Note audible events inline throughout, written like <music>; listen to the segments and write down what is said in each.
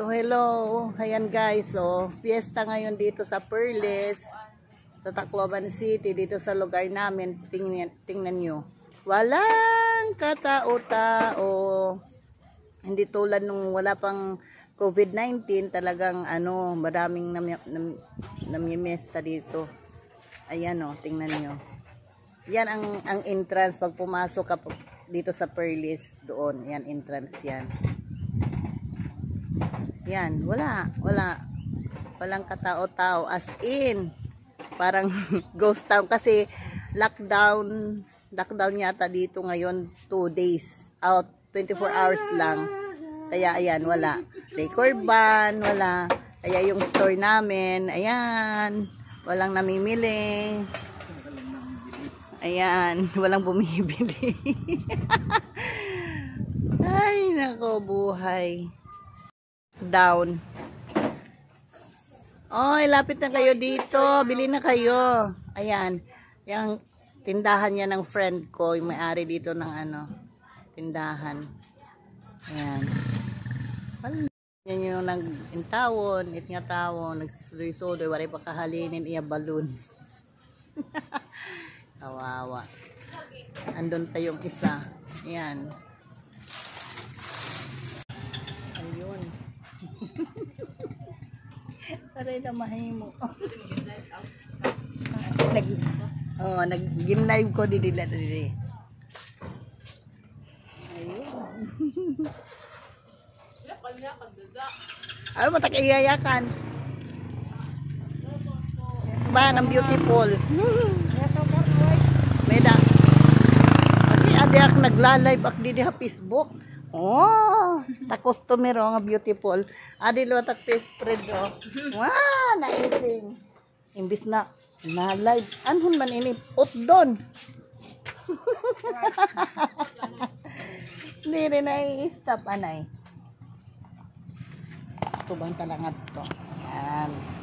So hello, ayan guys, so fiesta ngayon dito sa Perlis, sa Tacloban City, dito sa lugar namin, tingnan, tingnan nyo. Walang katao-tao. Hindi tulad nung wala pang COVID-19, talagang ano, maraming nam, nam, dito. Ayan o, tingnan nyo. Yan ang, ang entrance pag pumasok ka dito sa Perlis, doon. Yan, entrance yan. Yan, wala, wala. Walang katao-tao. As in, parang <laughs> ghost town kasi lockdown, lockdown yata dito ngayon 2 days out, 24 hours lang. Kaya ayan, wala. Decor ban, wala. Kaya yung store namin, ayan, walang namimili. Ayan, <laughs> walang bumibili. <laughs> Ay, nako, buhay down. Oy, lapit na kayo dito. Bili na kayo. Ayan. Yung tindahan niya ng friend ko, yung may-ari dito ng ano, tindahan. Ayan. Yan yung nag-intawon, it nga tawon, nagsusudoy-sudoy, wala pa kahalinin, iya balon. <laughs> Kawawa. Andun tayong isa. Ayan. Aray na mahimo. <laughs> nag Oh, nag gin live ko di dila dili. Ayun. Ano matak iyayakan? Ba ng beautiful. Meda. Kasi adi ak nagla-live ak di ha Facebook. Oh, ta customer oh, nga beautiful. Adi lo tak face spread oh. Wow, naising. Imbis na na live anhon man ini ut doon. Hindi <laughs> rin ay stop anay. Tubang talangat to. Yan.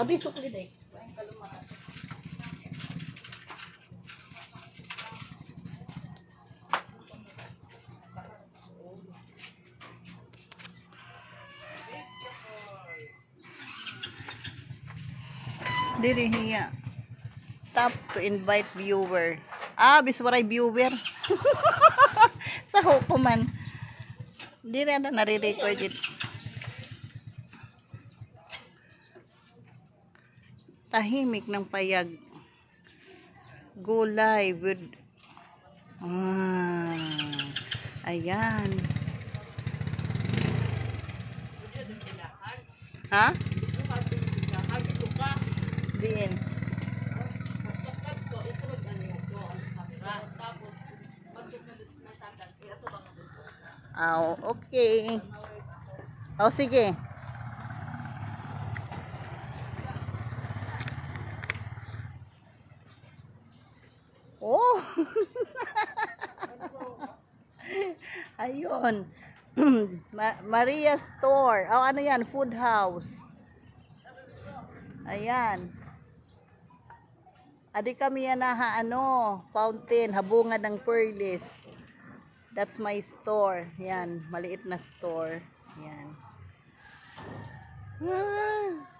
Abi, sukli day. Diri hiya. Tap to invite viewer. Ah, biswaray viewer. <laughs> Sa hukuman. Diri na nare-record it. Tahimik ng payag. Go live with... Ah, ayan. Ha? Diin. Ah, okay. Oh, sige. Oh. <laughs> Ayun. <clears throat> Ma- Maria Store. Oh, ano yan? Food house. Ayan. Adi kami yan ha, ano, fountain, habungan ng Perlis. That's my store. Yan, maliit na store. Yan. Ah.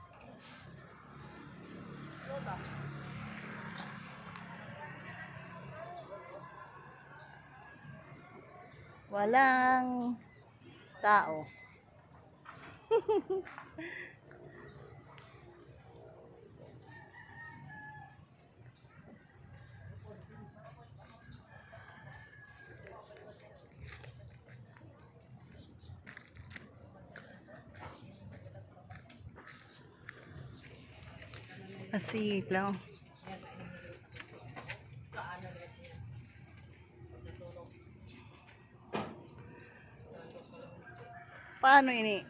Walang tao. <laughs> Asik lang. Paano ini?